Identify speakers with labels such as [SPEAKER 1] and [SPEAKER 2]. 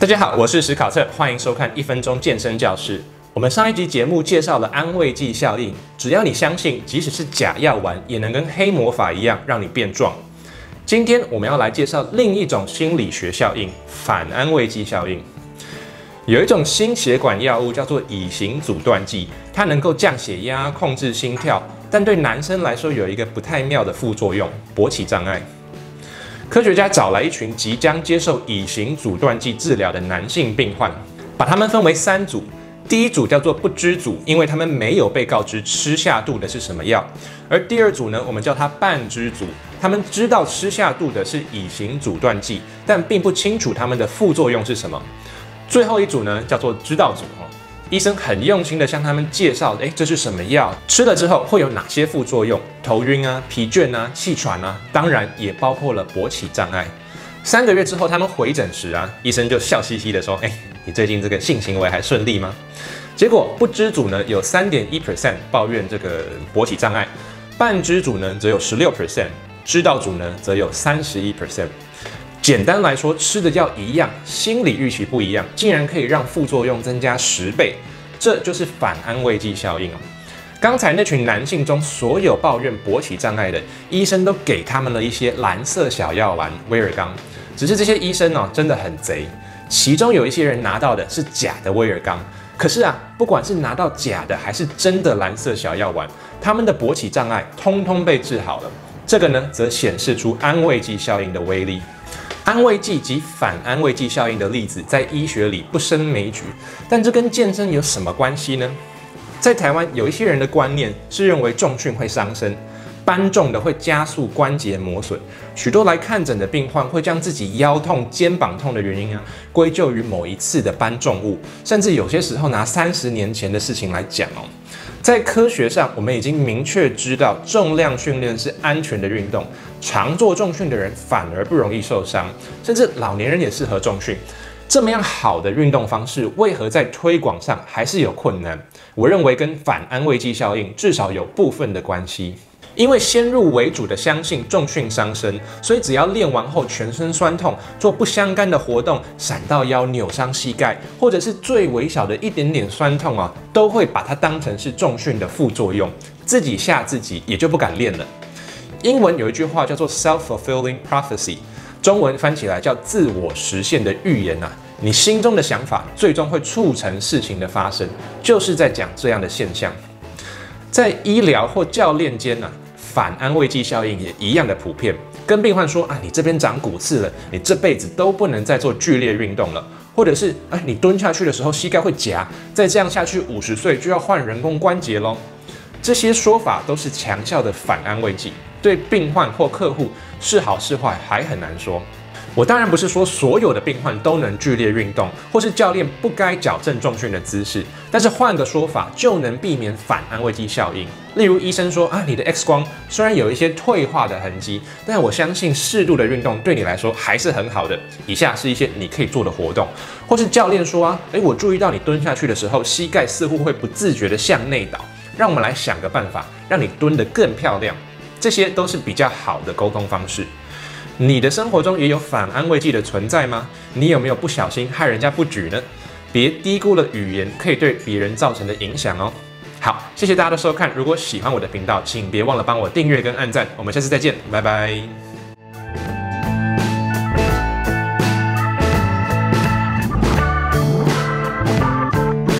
[SPEAKER 1] 大家好，我是史考特，欢迎收看一分钟健身教室。我们上一集节目介绍了安慰剂效应，只要你相信，即使是假药丸，也能跟黑魔法一样让你变壮。今天我们要来介绍另一种心理学效应——反安慰剂效应。有一种心血管药物叫做乙型阻断剂，它能够降血压、控制心跳，但对男生来说有一个不太妙的副作用——勃起障碍。科学家找来一群即将接受乙型阻断剂治疗的男性病患，把他们分为三组。第一组叫做不知组，因为他们没有被告知吃下肚的是什么药；而第二组呢，我们叫它半知组，他们知道吃下肚的是乙型阻断剂，但并不清楚他们的副作用是什么。最后一组呢，叫做知道组哦，医生很用心的向他们介绍，诶，这是什么药？吃了之后会有哪些副作用？头晕啊、疲倦啊、气喘啊，当然也包括了勃起障碍。三个月之后，他们回诊时啊，医生就笑嘻嘻的说，诶，你最近这个性行为还顺利吗？结果不知组呢有三点一 percent 抱怨这个勃起障碍，半知组呢则有十六 percent，知道组呢则有三十一 percent。简单来说，吃的药一样，心理预期不一样，竟然可以让副作用增加十倍，这就是反安慰剂效应哦。刚才那群男性中，所有抱怨勃起障碍的医生都给他们了一些蓝色小药丸威尔刚，只是这些医生哦真的很贼，其中有一些人拿到的是假的威尔刚，可是啊，不管是拿到假的还是真的蓝色小药丸，他们的勃起障碍通通被治好了。这个呢，则显示出安慰剂效应的威力。安慰剂及反安慰剂效应的例子在医学里不胜枚举，但这跟健身有什么关系呢？在台湾有一些人的观念是认为重训会伤身，搬重的会加速关节磨损，许多来看诊的病患会将自己腰痛、肩膀痛的原因啊归咎于某一次的搬重物，甚至有些时候拿三十年前的事情来讲哦。在科学上，我们已经明确知道重量训练是安全的运动，常做重训的人反而不容易受伤，甚至老年人也适合重训。这么样好的运动方式，为何在推广上还是有困难？我认为跟反安慰剂效应至少有部分的关系。因为先入为主的相信重训伤身，所以只要练完后全身酸痛，做不相干的活动，闪到腰、扭伤膝盖，或者是最微小的一点点酸痛啊，都会把它当成是重训的副作用，自己吓自己，也就不敢练了。英文有一句话叫做 self-fulfilling prophecy，中文翻起来叫自我实现的预言呐。你心中的想法最终会促成事情的发生，就是在讲这样的现象。在医疗或教练间呢。反安慰剂效应也一样的普遍，跟病患说啊，你这边长骨刺了，你这辈子都不能再做剧烈运动了，或者是哎，你蹲下去的时候膝盖会夹，再这样下去，五十岁就要换人工关节喽。这些说法都是强效的反安慰剂，对病患或客户是好是坏还很难说。我当然不是说所有的病患都能剧烈运动，或是教练不该矫正重训的姿势，但是换个说法就能避免反安慰剂效应。例如医生说啊，你的 X 光虽然有一些退化的痕迹，但我相信适度的运动对你来说还是很好的。以下是一些你可以做的活动，或是教练说啊，诶，我注意到你蹲下去的时候，膝盖似乎会不自觉的向内倒，让我们来想个办法，让你蹲得更漂亮。这些都是比较好的沟通方式。你的生活中也有反安慰剂的存在吗？你有没有不小心害人家不举呢？别低估了语言可以对别人造成的影响哦。好，谢谢大家的收看。如果喜欢我的频道，请别忘了帮我订阅跟按赞。我们下次再见，拜拜。